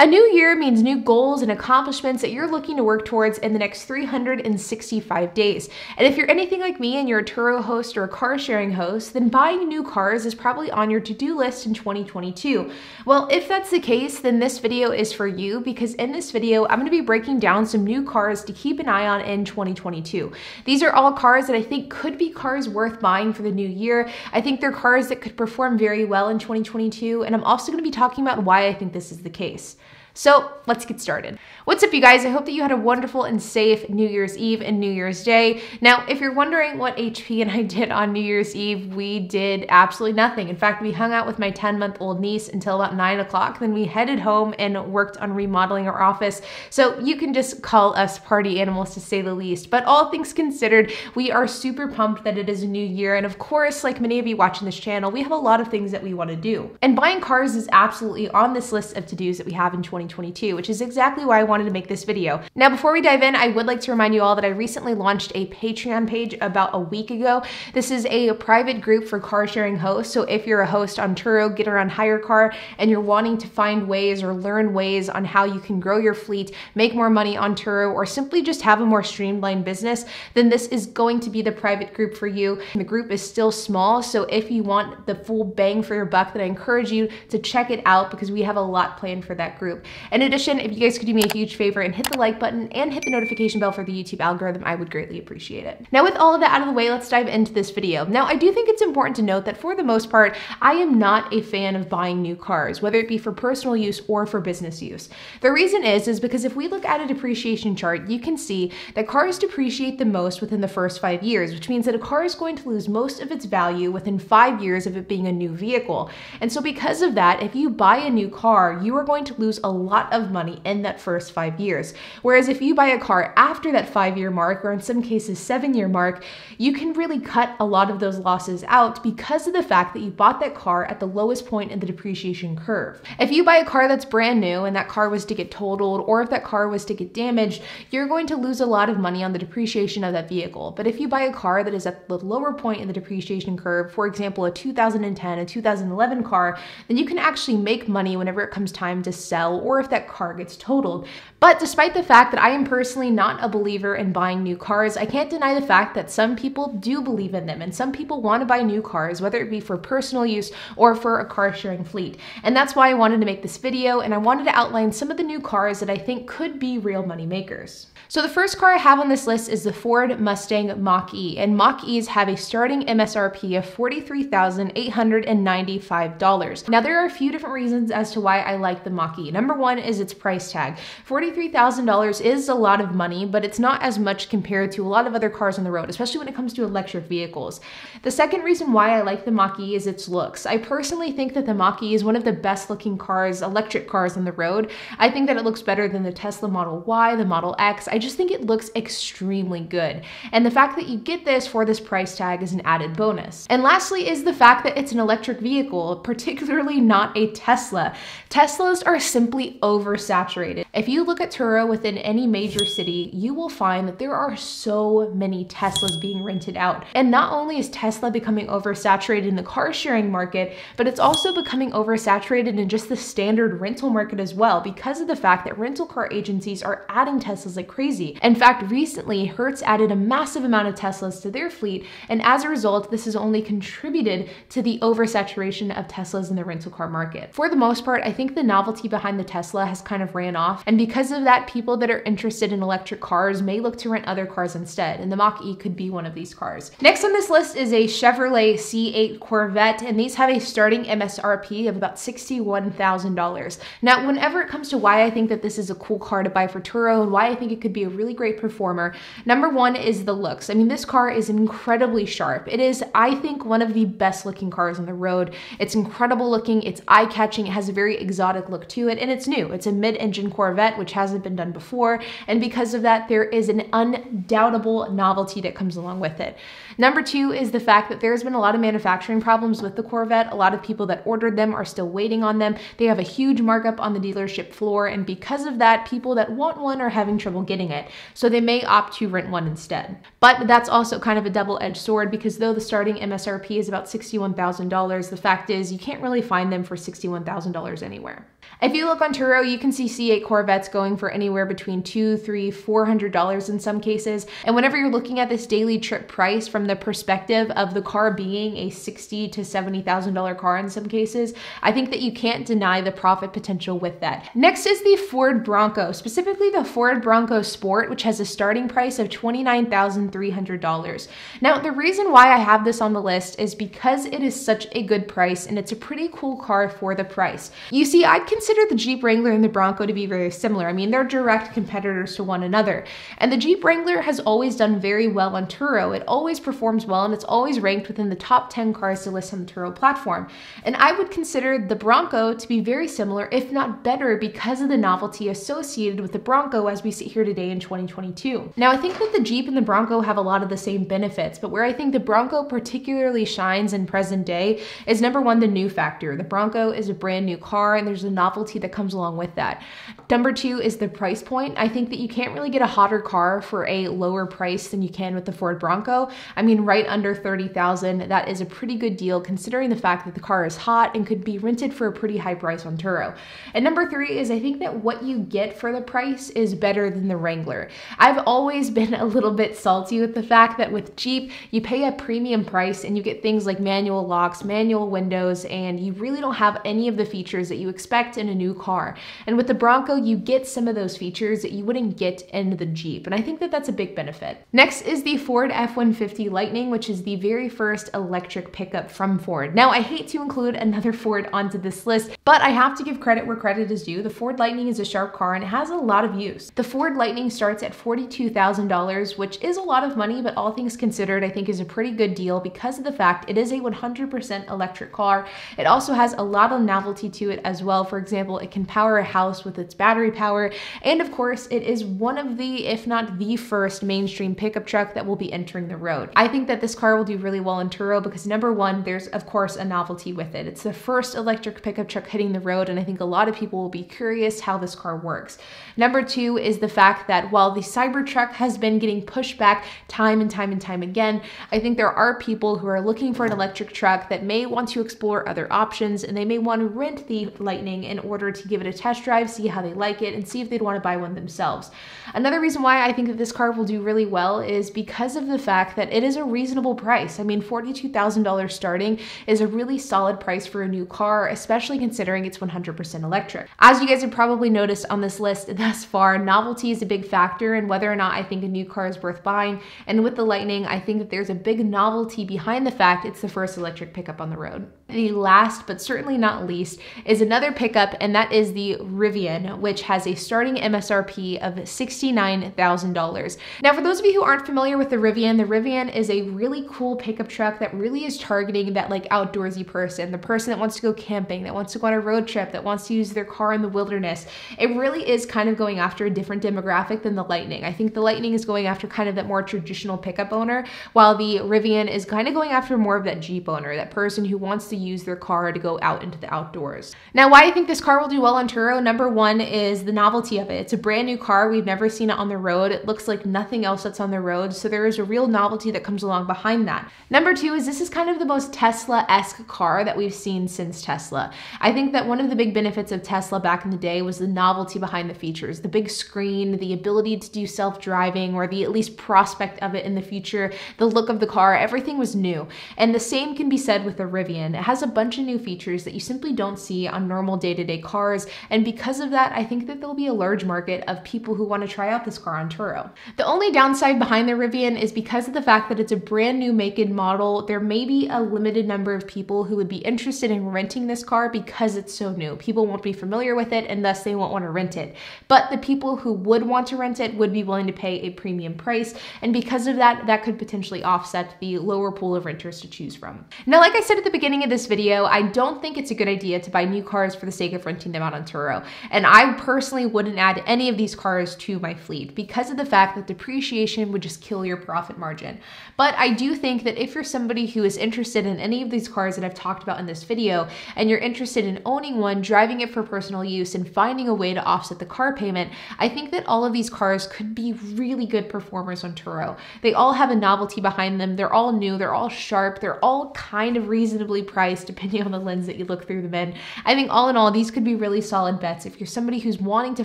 A new year means new goals and accomplishments that you're looking to work towards in the next 365 days. And if you're anything like me and you're a Turo host or a car sharing host, then buying new cars is probably on your to do list in 2022. Well, if that's the case, then this video is for you because in this video, I'm going to be breaking down some new cars to keep an eye on in 2022. These are all cars that I think could be cars worth buying for the new year. I think they're cars that could perform very well in 2022, and I'm also going to be talking about why I think this is the case. So let's get started. What's up, you guys? I hope that you had a wonderful and safe New Year's Eve and New Year's Day. Now, if you're wondering what HP and I did on New Year's Eve, we did absolutely nothing. In fact, we hung out with my 10 month old niece until about 9 o'clock. Then we headed home and worked on remodeling our office. So you can just call us party animals to say the least. But all things considered, we are super pumped that it is a new year. And of course, like many of you watching this channel, we have a lot of things that we want to do. And buying cars is absolutely on this list of to dos that we have in 2020. 2022, which is exactly why I wanted to make this video. Now, before we dive in, I would like to remind you all that I recently launched a Patreon page about a week ago. This is a private group for car sharing hosts. So if you're a host on Turo, Getaround Hire Car, and you're wanting to find ways or learn ways on how you can grow your fleet, make more money on Turo, or simply just have a more streamlined business, then this is going to be the private group for you. The group is still small, so if you want the full bang for your buck, then I encourage you to check it out because we have a lot planned for that group. In addition, if you guys could do me a huge favor and hit the like button and hit the notification bell for the YouTube algorithm, I would greatly appreciate it. Now with all of that out of the way, let's dive into this video. Now I do think it's important to note that for the most part, I am not a fan of buying new cars, whether it be for personal use or for business use. The reason is, is because if we look at a depreciation chart, you can see that cars depreciate the most within the first five years, which means that a car is going to lose most of its value within five years of it being a new vehicle. And so because of that, if you buy a new car, you are going to lose a lot of money in that first five years. Whereas if you buy a car after that five year mark, or in some cases, seven year mark, you can really cut a lot of those losses out because of the fact that you bought that car at the lowest point in the depreciation curve. If you buy a car that's brand new and that car was to get totaled, or if that car was to get damaged, you're going to lose a lot of money on the depreciation of that vehicle. But if you buy a car that is at the lower point in the depreciation curve, for example, a 2010, a 2011 car, then you can actually make money whenever it comes time to sell or if that car gets totaled. But despite the fact that I am personally not a believer in buying new cars, I can't deny the fact that some people do believe in them and some people want to buy new cars, whether it be for personal use or for a car sharing fleet. And that's why I wanted to make this video and I wanted to outline some of the new cars that I think could be real money makers. So the first car I have on this list is the Ford Mustang Mach-E, and Mach-E's have a starting MSRP of $43,895. Now there are a few different reasons as to why I like the Mach-E. Number one is its price tag. $43,000 is a lot of money, but it's not as much compared to a lot of other cars on the road, especially when it comes to electric vehicles. The second reason why I like the Mach-E is its looks. I personally think that the Mach-E is one of the best looking cars, electric cars on the road. I think that it looks better than the Tesla Model Y, the Model X. I just think it looks extremely good. And the fact that you get this for this price tag is an added bonus. And lastly is the fact that it's an electric vehicle, particularly not a Tesla. Teslas are simply oversaturated. If you look at Turo within any major city, you will find that there are so many Teslas being rented out. And not only is Tesla becoming oversaturated in the car sharing market, but it's also becoming oversaturated in just the standard rental market as well because of the fact that rental car agencies are adding Teslas like crazy. In fact, recently, Hertz added a massive amount of Teslas to their fleet, and as a result, this has only contributed to the oversaturation of Teslas in the rental car market. For the most part, I think the novelty behind the Tesla has kind of ran off, and because of that, people that are interested in electric cars may look to rent other cars instead, and the Mach-E could be one of these cars. Next on this list is a Chevrolet C8 Corvette, and these have a starting MSRP of about $61,000. Now, whenever it comes to why I think that this is a cool car to buy for Turo and why I think it could be a really great performer, number one is the looks. I mean, this car is incredibly sharp. It is, I think, one of the best looking cars on the road. It's incredible looking, it's eye catching, it has a very exotic look to it, and it's new. It's a mid engine Corvette, which hasn't been done before, and because of that, there is an undoubtable novelty that comes along with it. Number two is the fact that there's been a lot of manufacturing problems with the Corvette. A lot of people that ordered them are still waiting on them. They have a huge markup on the dealership floor, and because of that, people that want one are having trouble getting it. So they may opt to rent one instead. But that's also kind of a double-edged sword because though the starting MSRP is about $61,000, the fact is you can't really find them for $61,000 anywhere. If you look on Turo, you can see C8 Corvettes going for anywhere between two, three, four hundred dollars in some cases. And whenever you're looking at this daily trip price from the perspective of the car being a sixty to seventy thousand dollar car in some cases, I think that you can't deny the profit potential with that. Next is the Ford Bronco, specifically the Ford Bronco Sport, which has a starting price of twenty nine thousand three hundred dollars. Now, the reason why I have this on the list is because it is such a good price and it's a pretty cool car for the price. You see, I'd consider consider the Jeep Wrangler and the Bronco to be very similar. I mean, they're direct competitors to one another. And the Jeep Wrangler has always done very well on Turo. It always performs well and it's always ranked within the top 10 cars to list on the Turo platform. And I would consider the Bronco to be very similar, if not better, because of the novelty associated with the Bronco as we sit here today in 2022. Now, I think that the Jeep and the Bronco have a lot of the same benefits, but where I think the Bronco particularly shines in present day is number one, the new factor. The Bronco is a brand new car and there's a novelty that comes along with that. Number two is the price point. I think that you can't really get a hotter car for a lower price than you can with the Ford Bronco. I mean, right under 30,000, that is a pretty good deal considering the fact that the car is hot and could be rented for a pretty high price on Turo. And number three is I think that what you get for the price is better than the Wrangler. I've always been a little bit salty with the fact that with Jeep, you pay a premium price and you get things like manual locks, manual windows, and you really don't have any of the features that you expect in a new car. And with the Bronco, you get some of those features that you wouldn't get in the Jeep. And I think that that's a big benefit. Next is the Ford F-150 Lightning, which is the very first electric pickup from Ford. Now, I hate to include another Ford onto this list, but I have to give credit where credit is due. The Ford Lightning is a sharp car and it has a lot of use. The Ford Lightning starts at $42,000, which is a lot of money, but all things considered, I think is a pretty good deal because of the fact it is a 100% electric car. It also has a lot of novelty to it as well. For example, it can power a house with its battery power. And of course, it is one of the, if not the first mainstream pickup truck that will be entering the road. I think that this car will do really well in Turo because number one, there's of course a novelty with it. It's the first electric pickup truck hitting the road. And I think a lot of people will be curious how this car works. Number two is the fact that while the Cybertruck has been getting pushed back time and time and time again, I think there are people who are looking for an electric truck that may want to explore other options and they may want to rent the Lightning in order to give it a test drive, see how they like it, and see if they'd want to buy one themselves. Another reason why I think that this car will do really well is because of the fact that it is a reasonable price. I mean, $42,000 starting is a really solid price for a new car, especially considering it's 100% electric. As you guys have probably noticed on this list thus far, novelty is a big factor in whether or not I think a new car is worth buying. And with the Lightning, I think that there's a big novelty behind the fact it's the first electric pickup on the road. The last, but certainly not least, is another pickup, and that is the Rivian, which has a starting MSRP of $69,000. Now, for those of you who aren't familiar with the Rivian, the Rivian is a really cool pickup truck that really is targeting that like outdoorsy person, the person that wants to go camping, that wants to go on a road trip, that wants to use their car in the wilderness. It really is kind of going after a different demographic than the Lightning. I think the Lightning is going after kind of that more traditional pickup owner, while the Rivian is kind of going after more of that Jeep owner, that person who wants to use their car to go out into the outdoors. Now, why I think this car will do well on Turo, number one is the novelty of it. It's a brand new car. We've never seen it on the road. It looks like nothing else that's on the road. So there is a real novelty that comes along behind that. Number two is this is kind of the most Tesla-esque car that we've seen since Tesla. I think that one of the big benefits of Tesla back in the day was the novelty behind the features, the big screen, the ability to do self-driving or the at least prospect of it in the future, the look of the car, everything was new. And the same can be said with the Rivian. It has a bunch of new features that you simply don't see on normal day-to-day -day cars. And because of that, I think that there'll be a large market of people who want to try out this car on Turo. The only downside behind the Rivian is because of the fact that it's a brand new make and model, there may be a limited number of people who would be interested in renting this car because it's so new. People won't be familiar with it and thus they won't want to rent it. But the people who would want to rent it would be willing to pay a premium price. And because of that, that could potentially offset the lower pool of renters to choose from. Now, like I said at the beginning of this video, I don't think it's a good idea to buy new cars for the sake of renting them out on Turo. And I personally wouldn't add any of these cars to my fleet because of the fact that depreciation would just kill your profit margin. But I do think that if you're somebody who is interested in any of these cars that I've talked about in this video, and you're interested in owning one, driving it for personal use, and finding a way to offset the car payment, I think that all of these cars could be really good performers on Turo. They all have a novelty behind them. They're all new. They're all sharp. They're all kind of reasonably priced depending on the lens that you look through them in. I think all in all, these could be really solid bets if you're somebody who's wanting to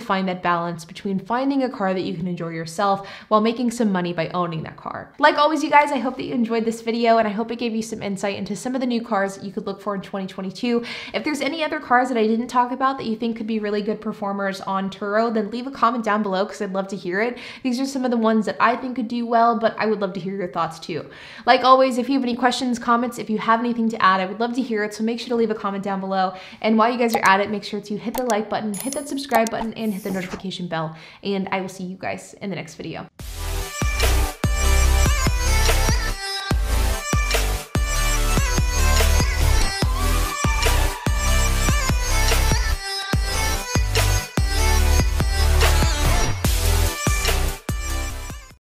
find that balance between finding a car that you can enjoy yourself while making some money by owning that car. Like always, you guys, I hope that you enjoyed this video and I hope it gave you some insight into some of the new cars you could look for in 2022. If there's any other cars that I didn't talk about that you think could be really good performers on Turo, then leave a comment down below because I'd love to hear it. These are some of the ones that I think could do well, but I would love to hear your thoughts too. Like always, if you have any questions, comments, if you have anything to add, I would love to hear it. So make sure to leave a comment down below. And while you guys are at it, make sure to hit the like button, hit that subscribe button, and hit the notification bell. And I will see you guys in the next video.